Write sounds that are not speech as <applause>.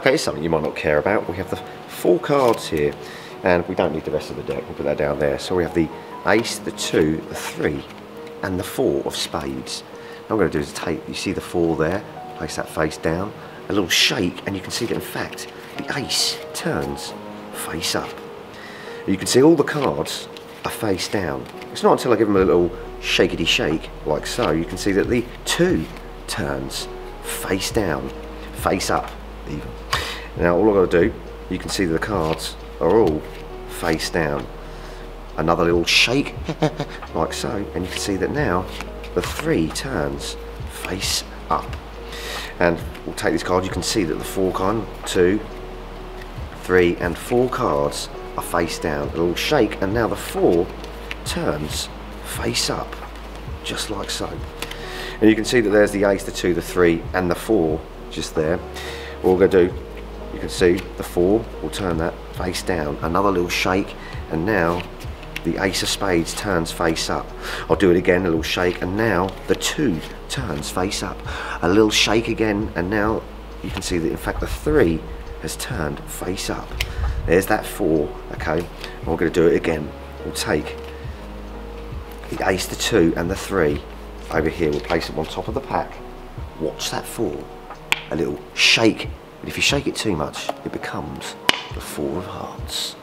Okay, something you might not care about. We have the four cards here, and we don't need the rest of the deck. We'll put that down there. So we have the ace, the two, the three, and the four of spades. What I'm going to do is take, you see the four there, place that face down, a little shake, and you can see that in fact, the ace turns face up. You can see all the cards are face down. It's not until I give them a little shakety shake, like so, you can see that the two turns face down, face up even. Now all I've got to do, you can see the cards are all face down. Another little shake, <laughs> like so, and you can see that now the three turns face up. And we'll take this card, you can see that the four card, two, three and four cards are face down. A little shake and now the four turns face up, just like so. And you can see that there's the ace, the two, the three and the four just there. What we're going to do, you can see the four will turn that face down. Another little shake and now the ace of spades turns face up. I'll do it again, a little shake, and now the two turns face up. A little shake again, and now you can see that in fact the three has turned face up. There's that four, okay? We're gonna do it again. We'll take the ace, the two, and the three over here. We'll place them on top of the pack. Watch that four. A little shake. But if you shake it too much, it becomes the four of hearts.